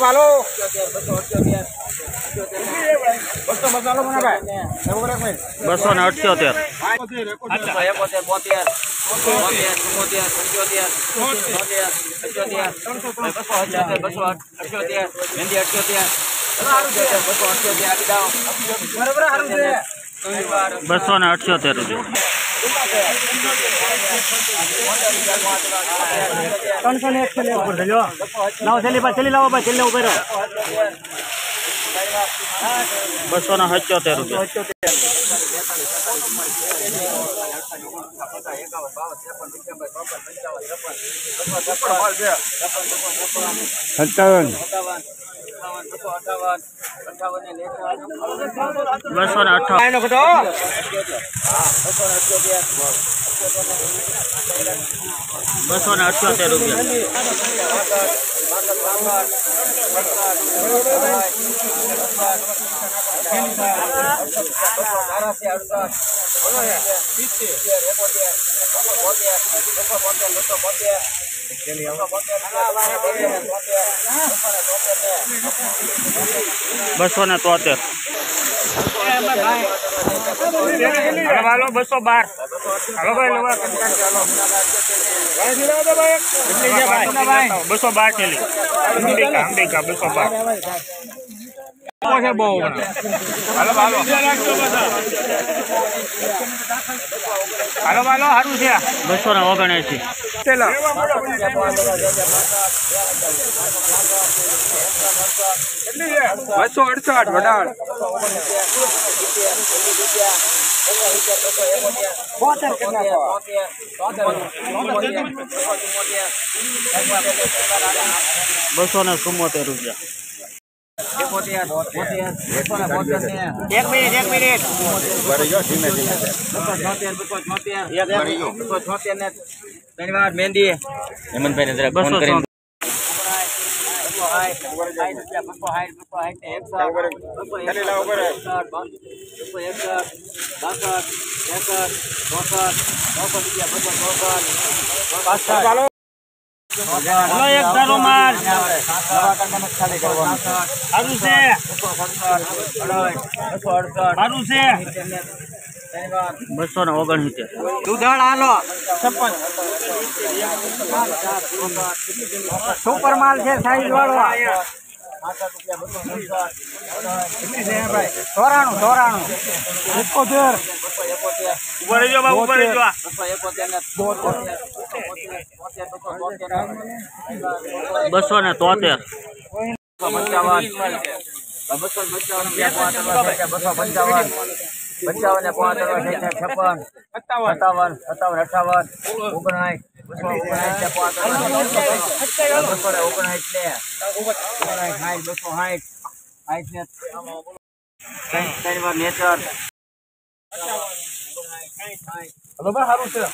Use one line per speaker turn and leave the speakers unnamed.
હાલો minute.
બસો ને અઠ્યોતેર.
બસો
ને અઠ્યોતેર રૂપિયા.
ત્રણસો ને એક છેલ્લે ઉપર. થયો લાવો છેલ્લી પાસે છેલ્લી લાવો ભાઈ છેલ્લે ઉપર
બસો ને સત્યોતેર રૂપિયા.
સત્તાવન.
બસો ને
બસો ને અઠાવન બસો ને અઠ્યોતેર રૂપિયા. બસો ને તોતેર. બસો બાર. હાલો ભાઈ બસો બાર થેલી અંબિકા અંબિકા બસો બાર.
બહુ હાલો હાલો.
હાલો હાલો સારું છે. બસો ને ઓગણએસી
ચલો. બસો અડસઠ વડાળ બોતેર
બસો ને ચુમ્મોતેર રૂપિયા.
એક મિનિટ એક મિનિટ. ધન્યવાદ મહેંદી. હેમંતભાઈ ને
બસો
હાલો
એક ધારો માર સારું છે સારું છે. બસો ને ઓગણસિત્તેર.
દુધાળ હાલો.
છપ્પન. સુપર માલ છે સાઈઝ વાળો ચોરાણું ચોરાણું. એકોતેર.
ઉપર જો બાબુ ઉપર જો બસો ને તોતેર.
પંચાવન બસો પંચાવન. બસો પંચાવન. પંચાવન ને પાંચ છપ્પન
સત્તાવન
સત્તાવન સત્તાવન અઠાવન ઓગણસાઠ બસો ઓગણસાઠ ને પાંચ બસો ને ઓગણસાઠ ને ઓગણસાઠ સાઠ બસો સાઠ સાઠ ને ત્રણ ત્રણ વાર નેચર
હલો ભાઈ સારું